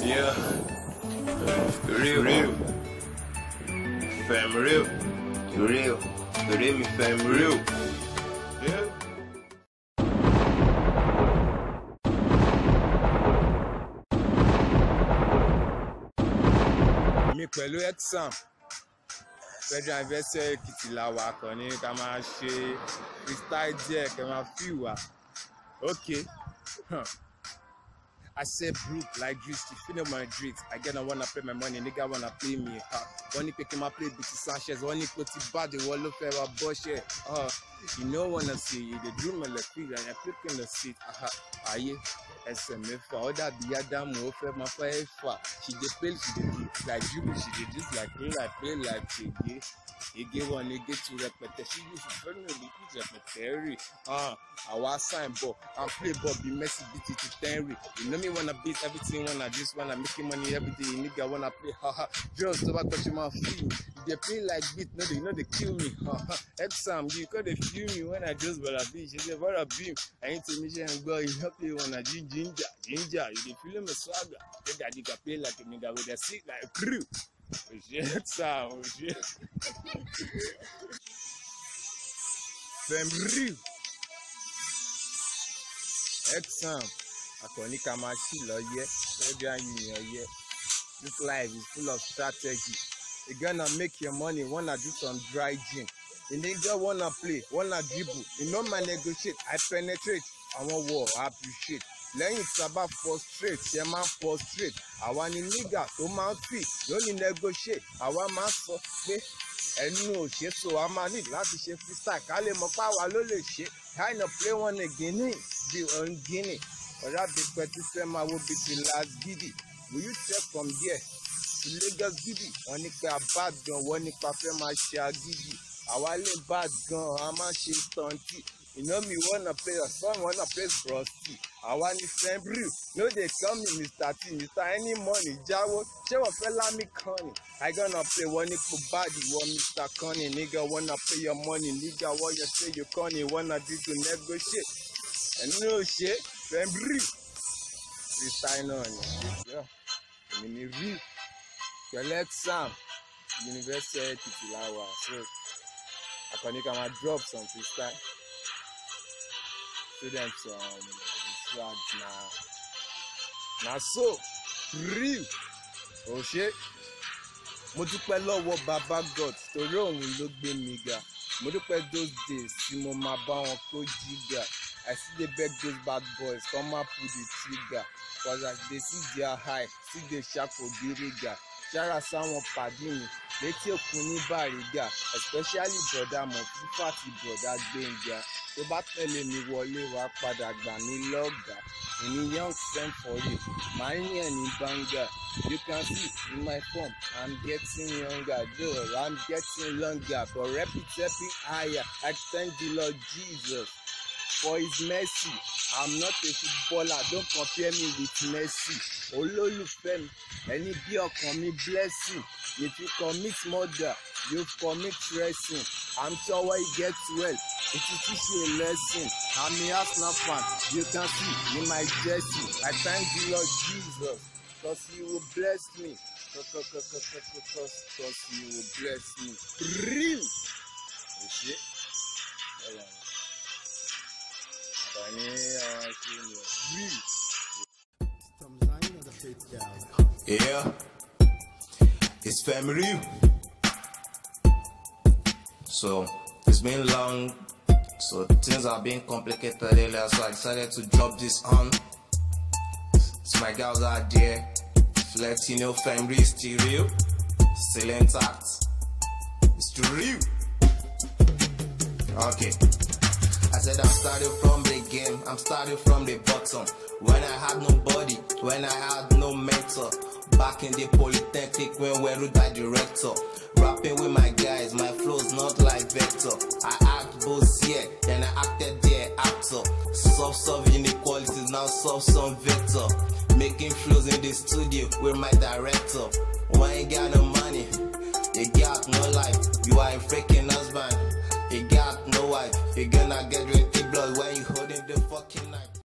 Yeah. Real. Real. Fam real. Real. Real mi fam real. Yeah. mi pẹ̀lú exam federal university Èkìtì la wà kàn ní ká máa ṣe freestyle díẹ̀ kẹ́ máa fi wà ókè. Okay. Huh. I say brook like juice to feel my dreams. Again, I wanna pay my money, nigga wanna pay me. Wọ́n ní pé kí n play bìtì Sanchez, Only ní pé bad báde wọ́n ló fẹ́ wá bọ́ṣẹ̀. You know wanna see you, the do me like pig and I pick in the seat. Ayé. Uh ẹsẹ̀ mẹ́fà ó dàbí ádámù ó fẹ́ máa fẹ́ fà she dey play she dey like jubu she dey dis like play like play like ege ege wọn ni ege tu rẹpẹtẹ she use fẹ́ràn olùkú rẹpẹtẹ rì ah, àwa sign ball and play ball be mercy be ti ti ten rì you know me wanna beat everything wanna this wanna making money everyday you nigga wanna play haha girls tó bá tọ́jú máa feel you dey play like beat no dey no dey kill me exam you come dey feel me when i just bada beat she say bada beam ẹ̀yin tèmi ṣe ń gbọ́ ìyọ́pẹ̀ wọn na jíjí ginger ginger you dey feel me swagger make i dig pay like a nigga wey dey see like crew ojeta oje oh, femri exam akọni ka ma ṣì lọ yẹ ẹbí àyìnyàn yẹ this life is full of strategy you gonna make your money wanna do some dry gin? you nigga wanna play wanna dribble you no ma negotiate i penetrate I war. I appreciate lẹ́yìn tí a bá prostrate ṣe máa ń prostrate àwa ni nígà tó máa ń tì lónìí negotiate àwa máa sọ pé ẹnu òṣèṣò a máa ní láti ṣe freestyle ká lè mọ páwa ló lè ṣe kind of play one again the ongini ọ̀rá bí pẹ̀tù fẹ́ máa wo bí ti last gidi will you take from there to Lagos gidi wọ́n ní pé abájọ wọ́n nípa fẹ́ máa ṣe agídí àwa lè bad gan a máa ṣe tọ́ntì iná mi wanna play your son wanna play frosty àwa ni fembrew no dey call me mr t mr any money jáwó ṣé wọ́n fẹ́ lámì kan ni i gonna play wọ́n ní kò bad ìwọ mr connie nigga wanna pay your money nigga wọ́n yẹ say you connie wanna do to negotiate ẹni ò ṣe fembrew freestyle náà ni èmi ni real pẹ̀lú exam university èkìtì la wà so. Àkànní kan drop some freestyle. Students um, flags na na so real ò oh, ṣe mo dúpẹ́ lọ́wọ́ baba God torí òun ló gbé mi ga mo dúpẹ́ those days tí mo máa bá wọn kó jíga I still dey beg those bad boys come out pull the trigger cause as they see their high see they sharp for giriga ṣára sáwọn pàdé mi létí òkun ní bàrígà especially broda mọ̀fúfú àti broda gbẹ̀ngà tó bá tẹ̀lé mi wọlé wàá padà gbà mí lọ́gàá èmi young send for you màá yàn ní banga you can see in my form i'm getting younger though i'm getting longer but repeat higher i thank the lord jesus for his mercy I'm not a footballer don't compare me with Messi olólùfẹ́ mi ẹni bí ọkàn mi blessing if you commit murder you commit treason I'm sure when you get well it is teach you a lesson I'm a Arsenal fan you can see in my jersey I thank the Lord Jesus cause he will bless me cause cause cause he will bless me real. Yeah, it's family. So it's been long, so things have been complicated earlier. So I decided to drop this on. So my girls out there, Latino family is still real, still intact, it's real. Okay said I'm starting from the game, I'm starting from the bottom. When I had nobody, when I had no mentor. Back in the polytechnic when we were that director. Rapping with my guys, my flow's not like vector. I act both here, then I acted there after. Soft soft inequalities, now soft some vector. Making flows in the studio with my director. One ain't got no money.